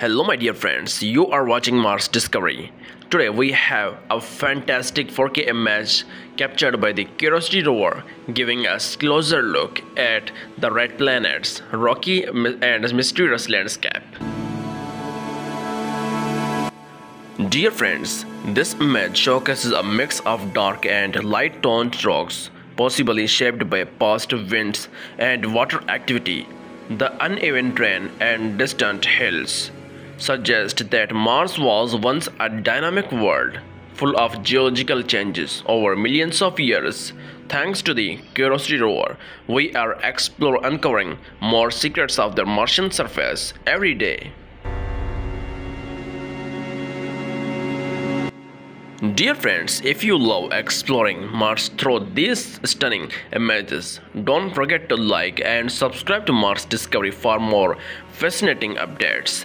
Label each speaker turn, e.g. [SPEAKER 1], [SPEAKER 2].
[SPEAKER 1] Hello, my dear friends. You are watching Mars Discovery. Today we have a fantastic 4K image captured by the Curiosity rover, giving us closer look at the red planet's rocky and mysterious landscape. Dear friends, this image showcases a mix of dark and light toned rocks, possibly shaped by past winds and water activity. The uneven terrain and distant hills suggest that Mars was once a dynamic world full of geological changes over millions of years. Thanks to the Curiosity rover, we are explore uncovering more secrets of the Martian surface every day. Dear friends, if you love exploring Mars through these stunning images, don't forget to like and subscribe to Mars Discovery for more fascinating updates